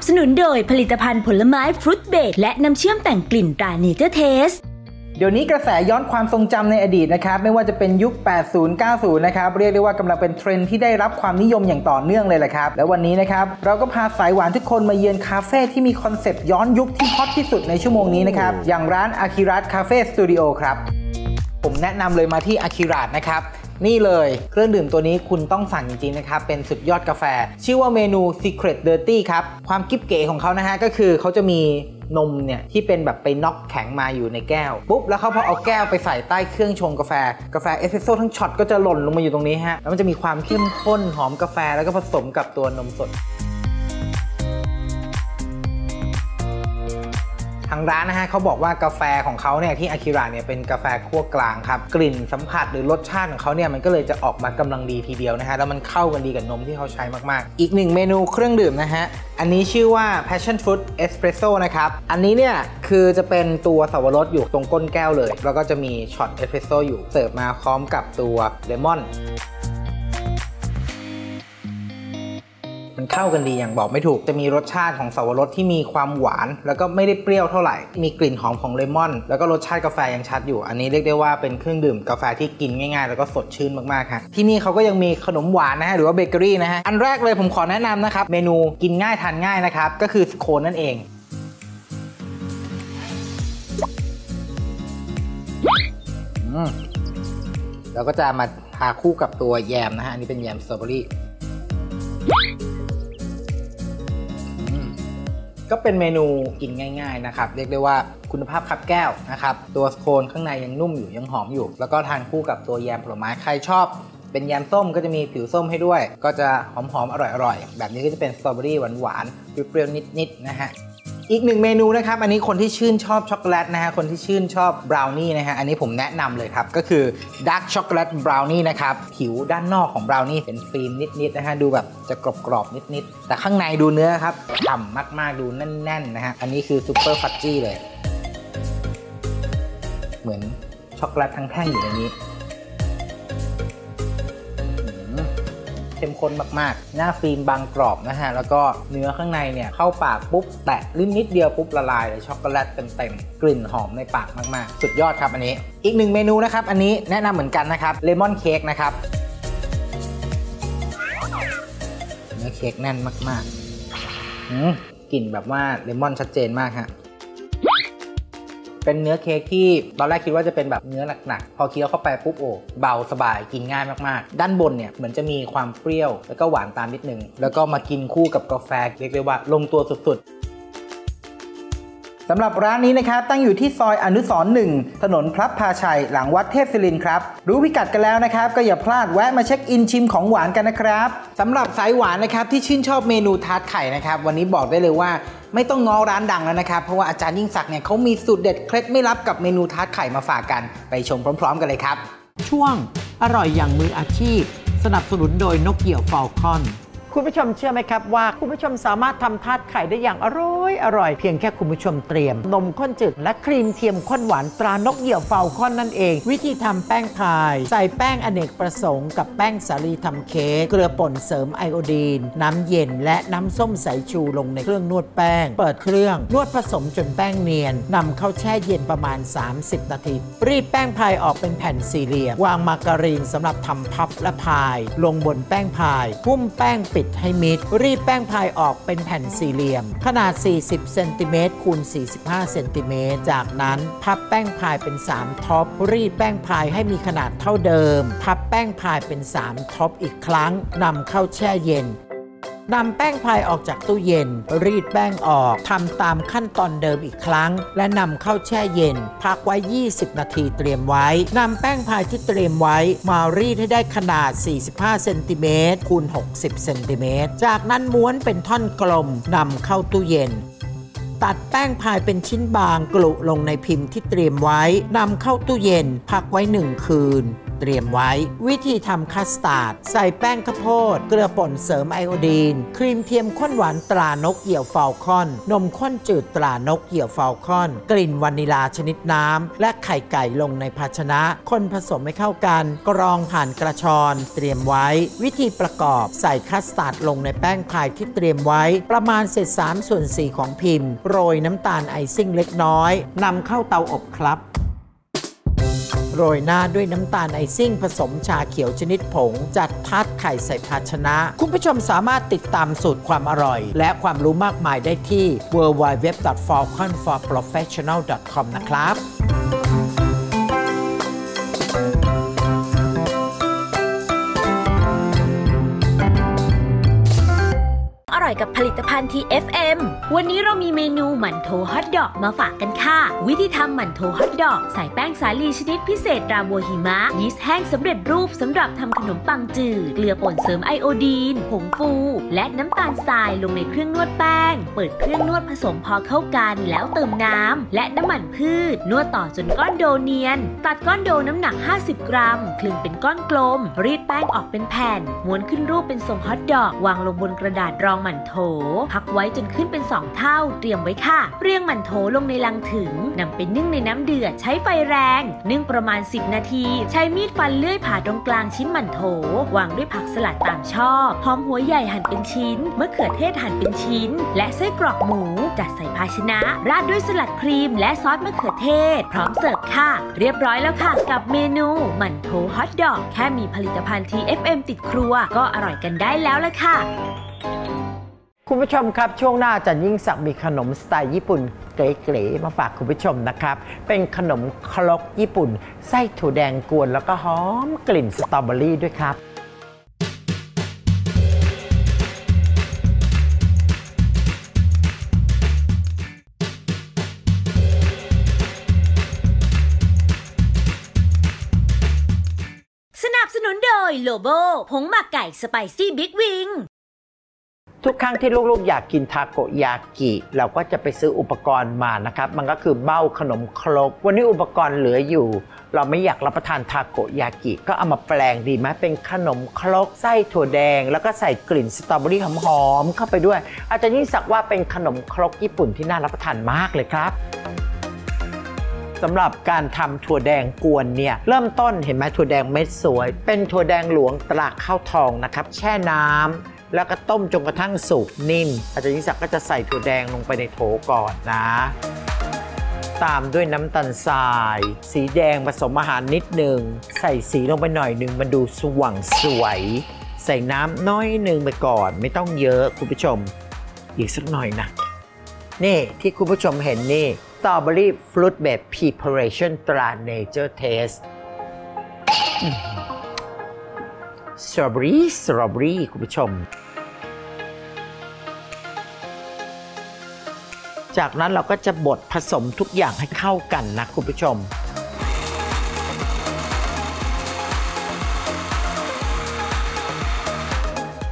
บสนุนโดยผลิตภัณฑ์ผลไม้ Fruit Base และน้ำเชื่อมแต่งกลิ่นตรา Nature Tasteเดี๋ยวนี้กระแสย้อนความทรงจำในอดีตนะครับไม่ว่าจะเป็นยุค 80 90 นะครับเรียกได้ว่ากำลังเป็นเทรนด์ที่ได้รับความนิยมอย่างต่อเนื่องเลยแหละครับ และวันนี้นะครับเราก็พาสายหวานทุกคนมาเยือนคาเฟ่ที่มีคอนเซปต์ย้อนยุคที่ฮอตที่สุดในชั่วโมงนี้นะครับอย่างร้านอาคิระคาเฟ่สตูดิโอครับผมแนะนำเลยมาที่อาคิระนะครับ นี่เลยเครื่องดื่มตัวนี้คุณต้องสั่งจริงๆนะครับ เป็นสุดยอดกาแฟ ชื่อว่าเมนู Secret Dirty ครับ ความกิ๊บเก๋ของเขานะฮะก็คือเขาจะมีนมเนี่ยที่เป็นแบบไปน็อกแข็งมาอยู่ในแก้วปุ๊บแล้วเขาพอเอาแก้วไปใส่ใต้เครื่องชงกาแฟ กาแฟเอสเปรสโซ่ทั้งช็อตก็จะหล่นลงมาอยู่ตรงนี้ฮะแล้วมันจะมีความเข้มข้นหอมกาแฟแล้วก็ผสมกับตัวนมสดทางร้านนะฮะเขาบอกว่ากาแฟของเขาเนี่ยที่อาคิระเนี่ยเป็นกาแฟคั่วกลางครับกลิ่นสัมผัสหรือรสชาติของเขาเนี่ยมันก็เลยจะออกมากำลังดีทีเดียวนะฮะแล้วมันเข้ากันดีกับนมที่เขาใช้มากๆ อีกหนึ่งเมนูเครื่องดื่มนะฮะอันนี้ชื่อว่า passion fruit espresso นะครับอันนี้เนี่ยคือจะเป็นตัวสับปะรดอยู่ตรงก้นแก้วเลย แล้วก็จะมีช็อตเอสเปรสโซ่อยู่เสิร์ฟมาพร้อมกับตัวเลมอน มันเข้ากันดีอย่างบอกไม่ถูก จะมีรสชาติของสับปะรดที่มีความหวาน แล้วก็ไม่ได้เปรี้ยวเท่าไหร่ มีกลิ่นหอมของเลมอน แล้วก็รสชาติกาแฟยังชัดอยู่ อันนี้เรียกได้ว่าเป็นเครื่องดื่มกาแฟที่กินง่ายๆ แล้วก็สดชื่นมากๆครับที่นี่เขาก็ยังมีขนมหวานนะฮะหรือว่าเบเกอรี่นะฮะอันแรกเลยผมขอแนะนำนะครับเมนูกินง่ายทานง่ายนะครับก็คือสโคนนั่นเองอืมแล้วก็จะมาทาคู่กับตัวแยมนะฮะอันนี้เป็นแยมสตรอเบอรี่ ก็เป็นเมนูกินง่าย ๆนะครับ เรียกได้ว่าคุณภาพคับแก้วนะครับ ตัวสโคนข้างในยังนุ่มอยู่ยังหอมอยู่ แล้วก็ทานคู่กับตัวแยมผลไม้ใครชอบ เป็นแยมส้มก็จะมีผิวส้มให้ด้วย ก็จะหอมๆอร่อยๆแบบนี้ก็จะเป็นสตรอเบอรี่หวานๆเปรี้ยวๆนิดๆนะฮะ อีกหนึ่งเมนูนะครับ อันนี้คนที่ชื่นชอบช็อกโกแลตนะฮะ คนที่ชื่นชอบบราวนี่นะฮะ อันนี้ผมแนะนำเลยครับ ก็คือดาร์กช็อกโกแลตบราวนี่นะครับ ผิวด้านนอกของบราวนี่เป็นฟิล์มนิดๆนะฮะ ดูแบบจะกรอบๆนิดๆ แต่ข้างในดูเนื้อครับฉ่ำมากๆ ดูแน่นๆนะฮะ อันนี้คือ super fudgy เลย เหมือนช็อกโกแลตทั้งแท่งอยู่ในนี้ เข้มข้นมากๆ หน้าฟิล์มบางกรอบนะฮะ แล้วก็เนื้อข้างในเนี่ยเข้าปากปุ๊บ แตะลิ้นนิดเดียวปุ๊บละลายเลยช็อกโกแลตเต็มๆ กลิ่นหอมในปากมากๆ สุดยอดครับอันนี้ อีกหนึ่งเมนูนะครับ อันนี้แนะนำเหมือนกันนะครับเลมอนเค้กนะครับเนื้อเค้กแน่นมากๆอืมกลิ่นแบบว่าเลมอนชัดเจนมากฮะ เป็นเนื้อเค้กที่ตอนแรกคิดว่าจะเป็นแบบเนื้อหนักๆ พอเคี้ยวเข้าไปปุ๊บโอ้เบาสบายกินง่ายมากๆ ด้านบนเนี่ยเหมือนจะมีความเปรี้ยวแล้วก็หวานตามนิดนึง แล้วก็มากินคู่กับกาแฟเรียกได้ว่าลงตัวสุดๆสำหรับร้านนี้นะครับตั้งอยู่ที่ซอยอนุสรหนึ่งถนนพระพาชัย หลังวัดเทพศิรินครับ รู้พิกัดกันแล้วนะครับ ก็อย่าพลาดแวะมาเช็คอินชิมของหวานกันนะครับสำหรับสายหวานนะครับที่ชื่นชอบเมนูทาร์ตไข่นะครับ วันนี้บอกได้เลยว่า ไม่ต้องง้อร้านดังแล้วนะครับ เพราะว่าอาจารย์ยิ่งศักดิ์เนี่ยเขามีสูตรเด็ดเคล็ดไม่ลับกับเมนูทาร์ตไข่มาฝากกัน ไปชมพร้อม ๆ กันเลยครับ ช่วงอร่อยอย่างมืออาชีพ สนับสนุนโดยนกเหยี่ยวฟอลคอน คุณผู้ชมเชื่อไหมครับว่าคุณผู้ชมสามารถทำทาร์ตไข่ได้อย่างอร่อยอร่อยเพียงแค่คุณผู้ชมเตรียม นมข้นจืดและครีมเทียมข้นหวานตรานกเหยี่ยวฟอลคอนนั่นเอง วิธีทำแป้งพาย ใส่แป้งอเนกประสงค์กับแป้งสาลีทำเค้กเกลือป่นเสริมไอโอดีน น้ำเย็นและน้ำส้มสายชูลงในเครื่องนวดแป้ง เปิดเครื่องนวดผสมจนแป้งเนียนนำเข้าแช่เย็นประมาณ 30 นาทีรีดแป้งพายออกเป็นแผ่นสี่เหลี่ยมวางมาการีนสำหรับทำพับและพาย ลงบนแป้งพายหุ้มแป้งปิดให้มิด รีดแป้งพายออกเป็นแผ่นสี่เหลี่ยม ขนาด 40 เซนติเมตรคูณ 45 เซนติเมตร จากนั้นพับแป้งพายเป็น 3ท็อป รีดแป้งพายให้มีขนาดเท่าเดิม พับแป้งพายเป็น 3ท็อปอีกครั้งนำเข้าแช่เย็น นำแป้งพายออกจากตู้เย็น รีดแป้งออกทำตามขั้นตอนเดิมอีกครั้ง และนำเข้าแช่เย็น พักไว้ 20 นาทีเตรียมไว้นำแป้งพายที่เตรียมไว้ มารีดให้ได้ขนาด 45 เซนติเมตรคูณ 60 เซนติเมตร จากนั้นม้วนเป็นท่อนกลมนำเข้าตู้เย็นตัดแป้งพายเป็นชิ้นบางกลุลงในพิมพ์ที่เตรียมไว้นำเข้าตู้เย็น พักไว้หนึ่งคืน เตรียมไว้ วิธีทำคัสตาร์ด ใส่แป้งข้าวโพด เกลือป่นเสริมไอโอดีน ครีมเทียมข้นหวานตรานกเหี่ยวฟาลคอน นมข้นจืดตรานกเหี่ยวฟาลคอน กลิ่นวานิลาชนิดน้ำ และไข่ไก่ลงในภาชนะ คนผสมให้เข้ากัน กรองผ่านกระชอนเตรียมไว้ วิธีประกอบใส่คัสตาร์ดลงในแป้งพายที่เตรียมไว้ ประมาณเศษ3ส่วน4ของพิมพ์ โรยน้ำตาลไอซิ่งเล็กน้อยนำเข้าเตาอบครับ โรยหน้าด้วยน้ำตาลไอซิ่ง ผสมชาเขียวชนิดผง จัดทัดไข่ใส่ภาชนะ คุณผู้ชมสามารถติดตามสูตรความอร่อย และความรู้มากมายได้ที่ www.falconforprofessional.com นะครับอร่อยกับผลิตภัณฑ์ TFM วันนี้เรามีเมนูหมั่นโถฮอทดอกมาฝากกันค่ะ วิธีทำหมั่นโถฮอทดอกใส่แป้งสาลีชนิดพิเศษราบัวหิมะ ยีสต์แห้งสำเร็จรูปสำหรับทำขนมปังจืดเกลือป่นเสริมไอโอดีน ผงฟู และน้ำตาลทรายลงในเครื่องนวดแป้ง เปิดเครื่องนวดผสมพอเข้ากันแล้วเติมน้ำและน้ำมันพืช นวดต่อจนก้อนโดเนียน ตัดก้อนโดน้ำหนัก 50 กรัมคลึงเป็นก้อนกลม รีดแป้งออกเป็นแผ่นม้วนขึ้นรูปเป็นทรงฮอทดอก วางลงบนกระดาษรองหมั่นโถพักไว้จนขึ้นเป็นสอง2 เท่าเตรียมไว้ค่ะ เรียงหมันโถลงในลังถึงนำไปนึ่งในน้ำเดือดใช้ไฟแรง นึ่งประมาณ 10 นาที ใช้มีดฟันเลื่อยผ่าตรงกลางชิ้นหมันโถ วางด้วยผักสลัดตามชอบหอมหัวใหญ่หั่นเป็นชิ้นมะเขือเทศหั่นเป็นชิ้น และไส้กรอกหมู จัดใส่ภาชนะ ราดด้วยสลัดครีม และซอสมะเขือเทศ พร้อมเสิร์ฟค่ะ เรียบร้อยแล้วค่ะ กับเมนูหมันโถฮอทดอก แค่มีผลิตภัณฑ์ TFM ติดครัว ก็อร่อยกันได้แล้วละค่ะ คุณผู้ชมครับ ช่วงหน้าจันยิ่งศักมีขนมสไตล์ญี่ปุ่นเก๋ๆมาฝากคุณผู้ชมนะครับ เป็นขนมครกญี่ปุ่น ไส้ถั่วแดงกวนแล้วก็หอมกลิ่นสตรอเบอรี่ด้วยครับสนับสนุนโดยโลโบผงหมักไก่สไปซี่บิ๊กวิง ทุกครั้งที่ลูกๆ อยากกินทาโกยากิ เราก็จะไปซื้ออุปกรณ์มานะครับ มันก็คือเบ้าขนมครก วันนี้อุปกรณ์เหลืออยู่ เราไม่อยากรับประทานทาโกยากิ ก็เอามาแปลงดีไหมเป็นขนมครกไส้ถั่วแดง แล้วก็ใส่กลิ่นสตรอเบอรี่หอมๆเข้าไปด้วย อาจารย์ยิ่งศักดิ์ว่าเป็นขนมครกญี่ปุ่นที่น่ารับประทานมากเลยครับสำหรับการทำถั่วแดงกวนเนี่ยเริ่มต้นเห็นไหมถั่วแดงเม็ดสวย เป็นถั่วแดงหลวงตราข้าวทองนะครับ แช่น้ำ แล้วก็ต้มจนกระทั่งสุกนิ่ม อาจารย์ยิ่งศักดิ์ก็จะใส่ถั่วแดงลงไปในโถก่อนนะ ตามด้วยน้ำตาลทราย สีแดงผสมอาหารนิดหนึ่ง ใส่สีลงไปหน่อยหนึ่งมันดูสว่างสวย ใส่น้ำน้อยหนึ่งไปก่อน ไม่ต้องเยอะคุณผู้ชม อีกสักหน่อยนะ นี่ที่คุณผู้ชมเห็นนี่ Strawberry Fruit Bed Preparation ตรา Nature Taste สตรอเบอรี่สตรอเบอรี่คุณผู้ชม จากนั้นเราก็จะบดผสมทุกอย่างให้เข้ากันนะคุณผู้ชม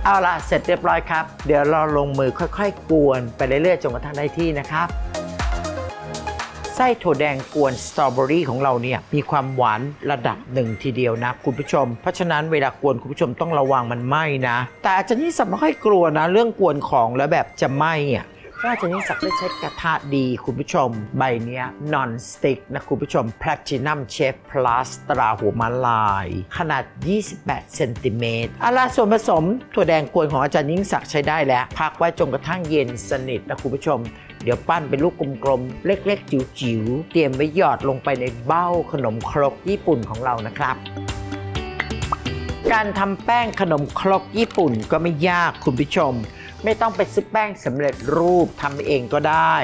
เอาล่ะเสร็จเรียบร้อยครับ เดี๋ยวเราลงมือค่อยๆ กวนไปเรื่อยๆจนกระทั่งได้ที่นะครับไส้ถั่วแดงกวนสตรอเบอรี่ของเราเนี่ยมีความหวานระดับหนึ่งทีเดียวนะคุณผู้ชม เพราะฉะนั้นเวลากวนคุณผู้ชมต้องระวังมันไหม้นะ แต่อาจารย์นิสักไม่ค่อยกลัวนะ เรื่องกวนของแล้วแบบจะไหม้อะ เพราะอาจารย์นิสักได้ใช้กระทะดีคุณผู้ชม ใบเนี้ย non stick นะคุณผู้ชม platinum chef plus ตราหัวมาลาย ขนาด 28 เซนติเมตรอาล่ะส่วนผสมถั่วแดงกวนของอาจารย์ยิ่งศักดิ์ใช้ได้แล้ว พักไว้จนกระทั่งเย็นสนิทนะคุณผู้ชม เดี๋ยวปั้นเป็นลูกกลมๆ เล็กๆ จิ๋วๆ เตรียมไว้หยอดลงไปในเบ้าขนมครกญี่ปุ่นของเรานะครับการทำแป้งขนมครกญี่ปุ่นก็ไม่ยากคุณผู้ชม ไม่ต้องไปซื้อแป้งสำเร็จรูปทำเองก็ได้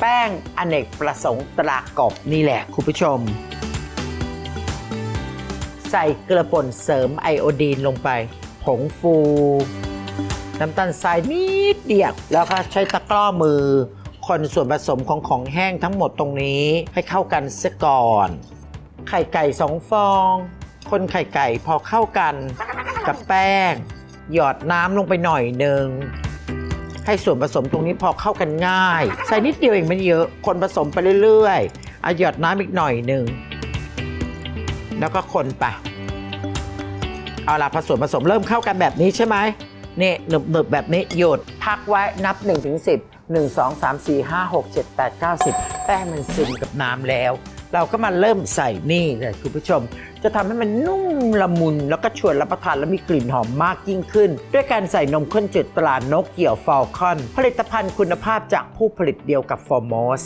แป้งอเนกประสงค์ตรากบนี่แหละคุณผู้ชม ใส่เกลือป่นเสริมไอโอดีนลงไป ผงฟู น้ำตาลทรายนิดเดียวแล้วก็ใช้ตะกร้อมือ คนส่วนผสมของของแห้งทั้งหมดตรงนี้ให้เข้ากันเสียก่อน ไข่ไก่สองฟอง คนไข่ไก่พอเข้ากันกับแป้ง หยอดน้ำลงไปหน่อยหนึ่งให้ส่วนผสมตรงนี้พอเข้ากันง่าย ใส่นิดเดียวเองไม่เยอะ คนผสมไปเรื่อยๆเอาหยอดน้ำอีกหน่อยหนึ่งแล้วก็คนไปเอาละผสมผสมเริ่มเข้ากันแบบนี้ใช่ไหมนี่หนึบหนึบแบบนี้หยุดพักไว้นับ1ถึง10 1 2 3 4 5 6 7 8 9 10 แป้งมันซึมกับน้ำแล้ว เราก็มาเริ่มใส่นี่เลยคุณผู้ชม จะทำให้มันนุ่มละมุนแล้วก็ชวนรับประทานและมีกลิ่นหอมมากยิ่งขึ้น ด้วยการใส่นมข้นจืดตรานกเกี่ยวฟอลคอน ผลิตภัณฑ์คุณภาพจากผู้ผลิตเดียวกับฟอร์มอส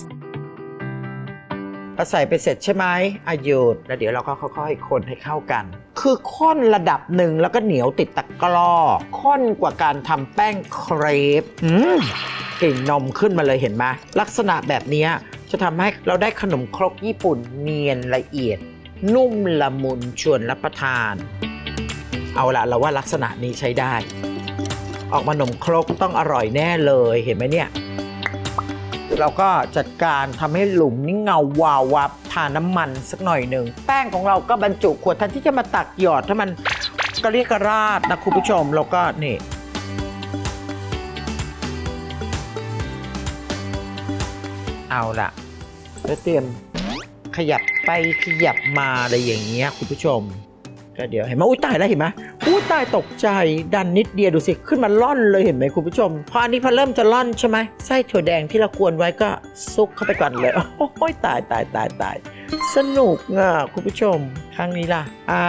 พอใส่ไปเสร็จใช่ไหมอายุดแล้วเดี๋ยวเราก็ค่อยๆคนให้เข้ากัน คือข้นระดับหนึ่งแล้วก็เหนียวติดตะกร้อข้นกว่าการทำแป้งเครปกลิ่นนมขึ้นมาเลยเห็นไหมลักษณะแบบนี้ จะทำให้เราได้ขนมครกญี่ปุ่นเนียนละเอียด นุ่มละมุนชวนรับประทาน เอาละเราว่าลักษณะนี้ใช้ได้ ออกมาขนมครกต้องอร่อยแน่เลยเห็นไหมเนี่ยเราก็จัดการทำให้หลุมนี่เงาวาววับทาน้ำมันสักหน่อยหนึ่ง แป้งของเราก็บรรจุขวดแทนที่จะมาตักหยอดถ้ามันกระเรียกกระราดนะคุณผู้ชมเราก็นี่ เอาละแล้วเตรียมขยับไปขยับมาอะไรอย่างเงี้ยคุณผู้ชม ก็เดี๋ยวเห็นไหมอุ้ยตายแล้วเห็นไหมอุ้ยตายตกใจดันนิดเดียวดูสิขึ้นมาล่อนเลยเห็นไหมคุณผู้ชม พออันนี้พอเริ่มจะล่อนใช่ไหมไส้ถั่วแดงที่เรากวนไว้ก็ซุกเข้าไปก่อนเลยโอ้ยตายตายตายตายสนุกอะคุณผู้ชมครั้งนี้ล่ะ อ่า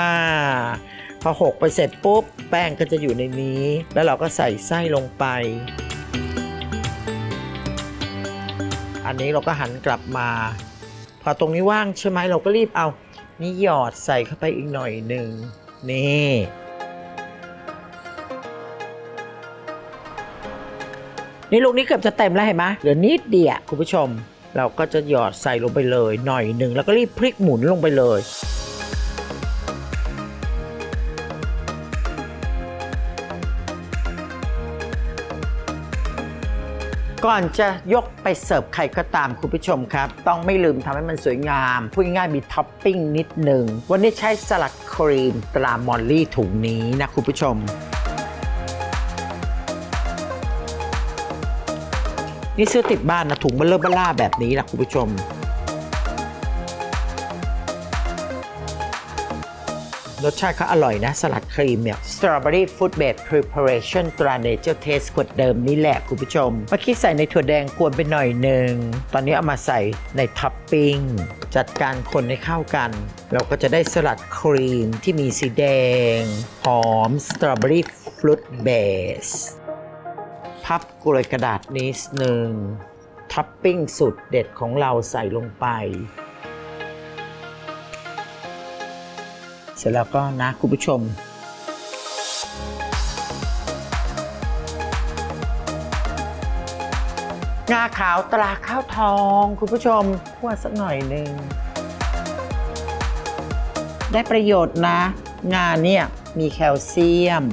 พอหกไปเสร็จปุ๊บ แป้งก็จะอยู่ในนี้ แล้วเราก็ใส่ไส้ลงไป อันนี้เราก็หันกลับมา พอตรงนี้ว่างใช่ไหมเราก็รีบเอา นี่หยอดใส่เข้าไปอีกหน่อยหนึ่งนี่นี่ลูกนี้เกือบจะเต็มแล้วเห็นไหมเหลือนิดเดียวคุณผู้ชม เราก็จะหยอดใส่ลงไปเลยหน่อยหนึ่งแล้วก็รีบพลิกหมุนลงไปเลย ก่อนจะยกไปเสิร์ฟใครก็ตามคุณผู้ชมครับ ต้องไม่ลืมทำให้มันสวยงาม พูดง่ายมีท็อปปิ้งนิดหนึ่ง วันนี้ใช้สลัดครีมตรามอลลี่ถุงนี้นะคุณผู้ชม นี่ซื้อติดบ้านนะถุงเบ้อเร่อเบ้อร่าแบบนี้นะคุณผู้ชม รสชาติเขาอร่อยนะ สลัดครีมเนี่ย Strawberry Fruit Base Preparation ตรา Nature Taste ขวดเดิมนี่แหละคุณผู้ชม เมื่อกี้ใส่ในถั่วแดงกวนไปหน่อยหนึ่ง ตอนนี้เอามาใส่ในท็อปปิ้ง จัดการคนให้เข้ากัน เราก็จะได้สลัดครีมที่มีสีแดง หอม Strawberry Fruit Base พับกรวยกระดาษนิดหนึ่งท็อปปิ้งสุดเด็ดของเราใส่ลงไป ร็จแล้วก็นะคุณผู้ชม งาขาวตราข้าวทอง คุณผู้ชมคั่วสักหน่อยหนึ่ง ได้ประโยชน์นะ งาเนี่ยมีแคลเซียม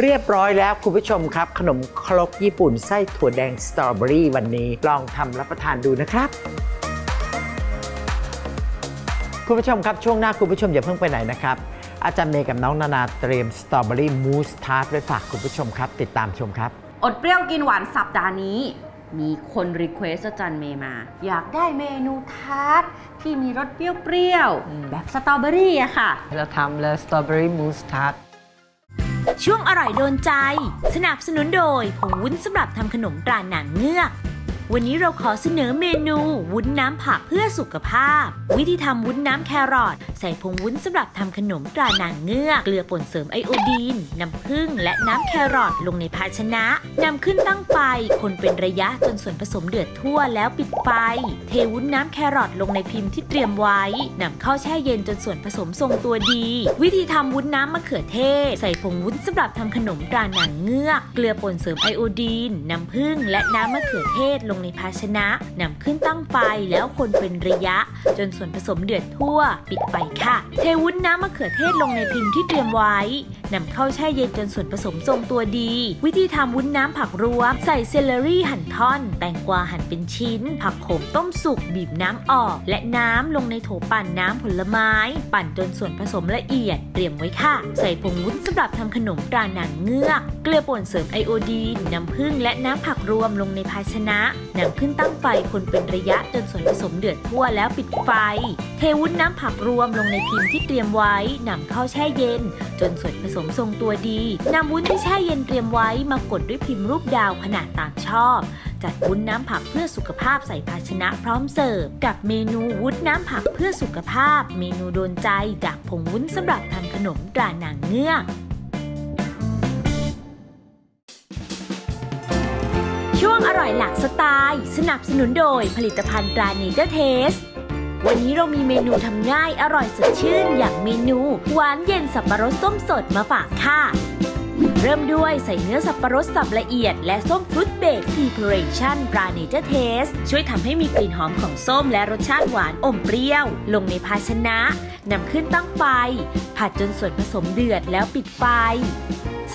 เรียบร้อยแล้วคุณผู้ชมครับ ขนมครกญี่ปุ่นไส้ถั่วแดงสตรอเบอรี่วันนี้ ลองทำรับประทานดูนะครับ คุณผู้ชมครับ ช่วงหน้าคุณผู้ชมอย่าเพิ่งไปไหนนะครับ อาจารย์เมย์กับน้องนานาเตรียมสตรอเบอรี่มูสทาร์ตไว้ฝากคุณผู้ชมครับ ติดตามชมครับ อดเปรี้ยวกินหวานสัปดาห์นี้ มีคน request อาจารย์เมย์มา อยากได้เมนูทาร์ตที่มีรสเปรี้ยวๆแบบสตรอเบอรี่อะค่ะ เราทำเลยสตรอเบอรี่มูสทาร์ต ช่วงอร่อยโดนใจ สนับสนุนโดยผงวุ้นสำหรับทำขนมตรานางเงือก วันนี้เราขอเสนอเมนูวุ้นน้ำผักเพื่อสุขภาพ วิธีทำวุ้นน้ำแครอทใส่ผงวุ้นสำหรับทำขนมตราหนังเงือกเกลือป่นเสริมไอโอดีน น้ำผึ้งและน้ำแครอทลงในภาชนะนำขึ้นตั้งไฟ คนเป็นระยะจนส่วนผสมเดือดทั่วแล้วปิดไฟ เทวุ้นน้ำแครอทลงในพิมพ์ที่เตรียมไว้นำเข้าแช่เย็นจนส่วนผสมทรงตัวดี วิธีทำวุ้นน้ำมะเขือเทศ ใส่ผงวุ้นสำหรับทำขนมตราหนังเงือกเกลือป่นเสริมไอโอดีน น้ำผึ้งและน้ำมะเขือเทศลลงในภาชนะนำขึ้นตั้งไฟแล้วคนเป็นระยะ จนส่วนผสมเดือดทั่ว ปิดไฟค่ะ เทวุ้นน้ำมะเขือเทศลงในพิมพ์ที่เตรียมไว้นำเข้าแช่เย็นจนส่วนผสมทรงตัวดี วิธีทำวุ้นน้ำผักรวม ใส่เซเลอรี่หั่นท่อน แตงกวาหั่นเป็นชิ้น ผักโขมต้มสุกบีบน้ำออก และน้ำลงในโถปั่นน้ำผลไม้ ปั่นจนส่วนผสมละเอียด เตรียมไว้ค่ะ ใส่ผงวุ้นสำหรับทำขนมตราหนังเงือก เกลือป่นเสริมไอโอดีนน้ำผึ้งและน้ำผักรวมลงในภาชนะ นำขึ้นตั้งไฟคนเป็นระยะจนส่วนผสมเดือดทั่วแล้วปิดไฟ เทวุ้นน้ำผักรวมลงในพิมพ์ที่เตรียมไว้นำเข้าแช่เย็น จนส่วนผสมทรงตัวดีนำวุ้นที่แช่เย็นเตรียมไว้มากดด้วยพิมพ์รูปดาวขนาดตามชอบ จัดวุ้นน้ำผักเพื่อสุขภาพใส่ภาชนะพร้อมเสิร์ฟกับเมนูวุ้นน้ำผักเพื่อสุขภาพ เมนูโดนใจจากผงวุ้นสำหรับทำขนมตราหนังเงือก ร่อยหลากสไตล์ สนับสนุนโดยผลิตภัณฑ์ตรา Nature Taste วันนี้เรามีเมนูทำง่ายอร่อยสดชื่น อย่างเมนู หวานเย็นสับปะรดส้มสดมาฝากค่ะ เริ่มด้วยใส่เนื้อสับปะรดสับละเอียด และส้ม Fruit Base Preparation ตรา Nature Taste ช่วยทำให้มีกลิ่นหอมของส้มและรสชาติหวานอมเปรี้ยว ลงในภาชนะนำขึ้นตั้งไฟ ผัดจนส่วนผสมเดือดแล้วปิดไฟ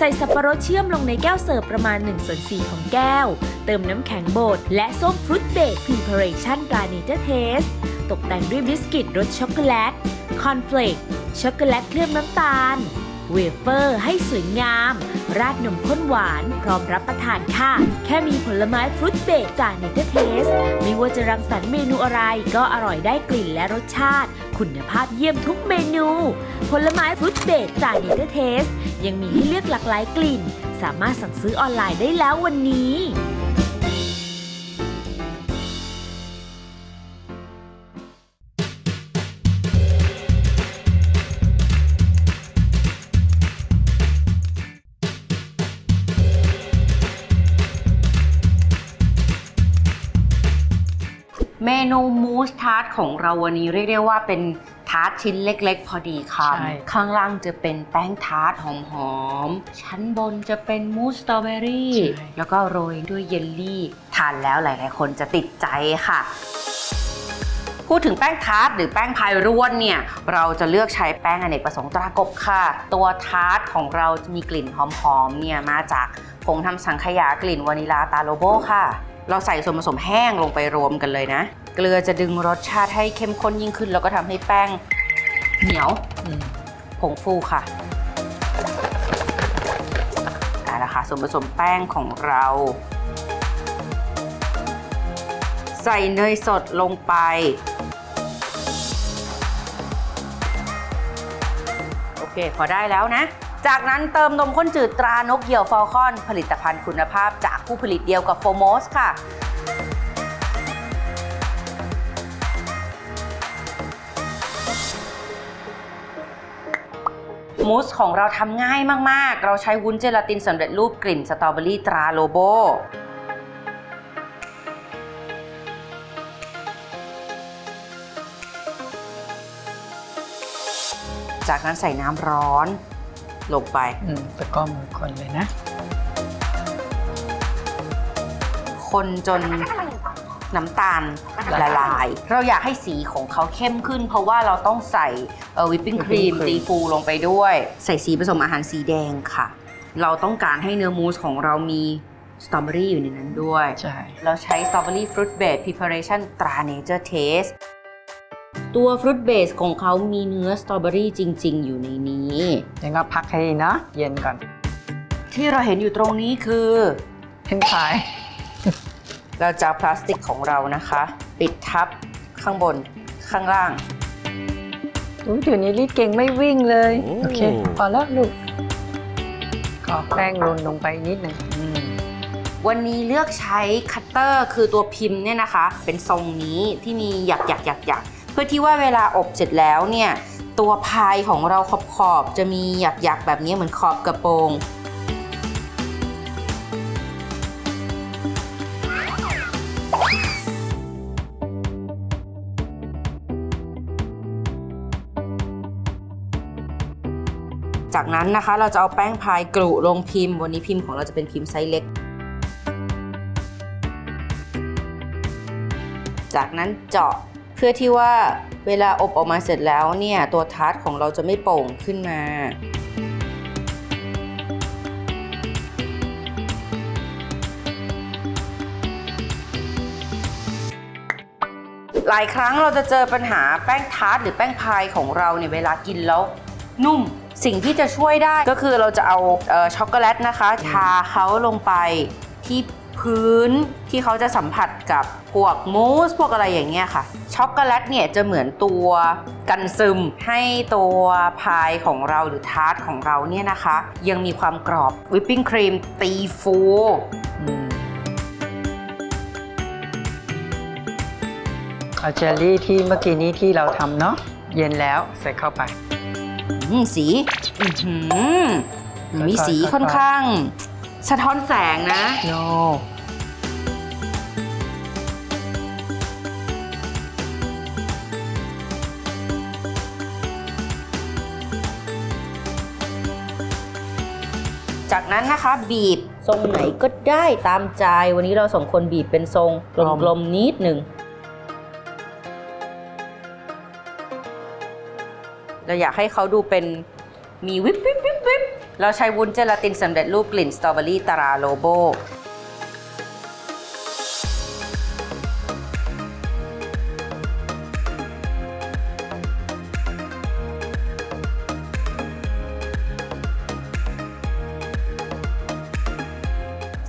ใส่สับปะรดเชื่อมลงในแก้วเสิร์ฟประมาณ1ส่วน4ของแก้ว เติมน้ำแข็งบดและส้ม fruit base preparation ตรา Nature Taste ตกแต่งด้วยบิสกิตรสช็อกโกแลต คอนเฟลกช็อกโกแลตเคลือบน้ำตาล เวเฟอร์ให้สวยงาม ราดนมข้นหวานพร้อมรับประทานค่ะ แค่มีผลไม้ fruit base จาก Nature Taste ไม่ว่าจะรังสรรค์เมนูอะไรก็อร่อยได้กลิ่นและรสชาติ คุณภาพเยี่ยมทุกเมนู ผลไม้ fruit base จาก Nature Taste ยังมีให้เลือกหลากหลายกลิ่น สามารถสั่งซื้อออนไลน์ได้แล้ววันนี้ เมนูมูสทาร์ตของเราวันนี้เรียกได้ว่าเป็นทาร์ตชิ้นเล็ก ๆ พอดีคำ ใช่ ข้างล่างจะเป็นแป้งทาร์ตหอมๆ ชั้นบนจะเป็นมูสสตรอเบอรี่ แล้วก็โรยด้วยเยลลี่ ทานแล้วหลาย ๆ คนจะติดใจค่ะพูดถึงแป้งทาร์ตหรือแป้งพายร่วนเนี่ย เราจะเลือกใช้แป้งอเนกประสงค์ตรากบค่ะ ตัวทาร์ตของเราจะมีกลิ่นหอมๆเนี่ยมาจากผงทำสังขยากลิ่นวานิลาตราโลโบค่ะ เราใส่ส่วนผสมแห้งลงไปรวมกันเลยนะ เกลือจะดึงรสชาติให้เข้มข้นยิ่งขึ้น แล้วก็ทำให้แป้งเหนียวผงฟูค่ะเอาละค่ะส่วนผสมแป้งของเรา ใส่เนยสดลงไป โอเค พอได้แล้วนะ จากนั้นเติมนมข้นจืดตรานกเหยี่ยวฟอลคอน ผลิตภัณฑ์คุณภาพจากผู้ผลิตเดียวกับโฟโมสค่ะมูสของเราทำง่ายมาก ๆ เราใช้วุ้นเจลาตินสำเร็จรูปกลิ่นสตรอเบอรี่ตราโลโบ จากนั้นใส่น้ำร้อน ลงไปอืมตะกร้อมือคนเลยนะ คนจนน้ำตาลละลาย เราอยากให้สีของเขาเข้มขึ้น เพราะว่าเราต้องใส่วิปปิ้งครีม whipping cream ตีฟูลงไปด้วย ใส่สีผสมอาหารสีแดงค่ะ เราต้องการให้เนื้อมูสของเรามีสตรอเบอรี่อยู่ในนั้นด้วย ใช่ เราใช้สตรอเบอรี่ fruit base preparation ตรา Nature Taste ตัว fruit base ของเขามีเนื้อสตรอเบอรี่จริง ๆ อยู่ในนี้ยังก็พักให้นะ เย็นก่อน ที่เราเห็นอยู่ตรงนี้คือเห็นขายเราจะเอาพลาสติกของเรานะคะ ปิดทับข้างบนข้างล่างอุ้ยเดี๋ยวนี้รีดเก่งไม่วิ่งเลย โอ้โอเค พอแล้วลูกก็แป้งโรนลงไปนิดหนึ่งอืมวันนี้เลือกใช้คัตเตอร์คือตัวพิมพ์เนี่ยนะคะ เป็นทรงนี้ที่มีหยักหยักหยักหยัก เพื่อที่ว่าเวลาอบเสร็จแล้วเนี่ยตัวพายของเราขอบขอบๆจะมีหยักหยักแบบนี้เหมือนขอบกระโปรงจากนั้นนะคะเราจะเอาแป้งพายกรุลงพิมพ์ วันนี้พิมพ์ของเราจะเป็นพิมพ์ไซส์เล็ก จากนั้นเจาะ เพื่อที่ว่าเวลาอบออกมาเสร็จแล้วเนี่ยตัวทาร์ตของเราจะไม่โป่งขึ้นมาหลายครั้งเราจะเจอปัญหาแป้งทาร์ตหรือแป้งพายของเราเนี่ยเวลากินแล้วนุ่ม สิ่งที่จะช่วยได้ก็คือเราจะเอาเออช็อกโกแลตนะคะ ทาเขาลงไปที่ พื้นที่เขาจะสัมผัสกับพวกมูสพวกอะไรอย่างเงี้ยค่ะ ช็อกโกแลตเนี่ยจะเหมือนตัวกันซึมให้ตัวพายของเราหรือทาร์ตของเราเนี่ยนะคะ ยังมีความกรอบวิปปิ้งครีมตีฟูอืมเอาเจลลี่ที่เมื่อกี้นี้ที่เราทำเนาะเย็นแล้วใส่เข้าไปอืมสีอื้อหือมีสีค่อยๆค่อนข้าง สะท้อนแสงนะโนจากนั้นนะคะบีบทรงไหนก็ได้ตามใจ วันนี้เราสองคนบีบเป็นทรงกลมๆนิดหนึ่งเราอยากให้เขาดูเป็นมีวิบวิบวิบวิบ เราใช้วุ้นเจลาตินสำเร็จรูปกลิ่นสตรอเบอรี่ตาราโลโบเ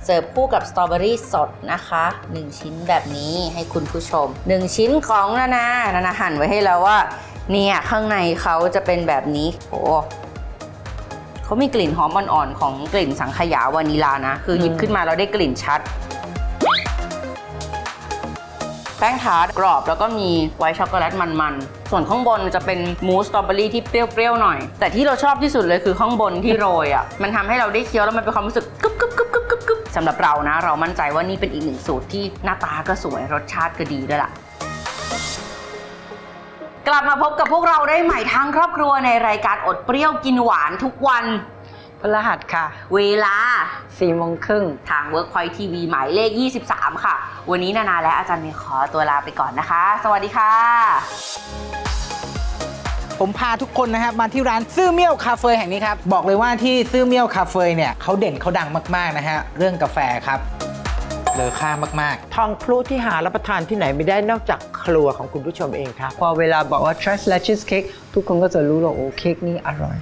เสิร์ฟคู่กับสตรอเบอรี่สดนะคะ 1 ชิ้นแบบนี้ให้คุณผู้ชม 1 ชิ้นของนานา นานาหั่นไว้ให้แล้วว่า เนี่ย ข้างในเขาจะเป็นแบบนี้ โอ้ เขามีกลิ่นหอมอ่อนๆของกลิ่นสังขยาวานิลานะ คือหยิบขึ้นมาเราได้กลิ่นชัด แป้งทาร์ตกรอบแล้วก็มี white chocolate มันๆ ส่วนข้างบนจะเป็นมูสสตรอเบอรี่ที่เปรี้ยวๆหน่อย แต่ที่เราชอบที่สุดเลยคือข้างบนที่โรยอะมันทำให้เราได้เคี้ยวแล้วมันเป็นความรู้สึกกึบกึบกึบกึบกึบกึบสำหรับเรานะ เรามั่นใจว่านี่เป็นอีกหนึ่งสูตรที่หน้าตาก็สวยรสชาติก็ดีด้วยล่ะ กลับมาพบกับพวกเราได้ใหม่ทั้งครอบครัวในรายการอดเปรี้ยวกินหวานทุกวันพฤหัสค่ะ เวลา4โมงครึ่งทาง Workpoint TV หมายเลข 23 ค่ะ วันนี้นานาและอาจารย์เมย์ขอตัวลาไปก่อนนะคะ สวัสดีค่ะ ผมพาทุกคนนะครับมาที่ร้านซื่อเมี่ยวคาเฟ่แห่งนี้ครับ บอกเลยว่าที่ซื่อเมี่ยวคาเฟ่เนี่ยเขาเด่นเขาดังมากๆนะฮะเรื่องกาแฟครับ เลอค่ามาก ๆ ทองพลุที่หารับประทานที่ไหนไม่ได้นอกจากครัวของคุณผู้ชมเองครับพอเวลาบอกว่า trash lattice cake ทุกคนก็จะรู้ว่าโอ้เค้กนี้อร่อย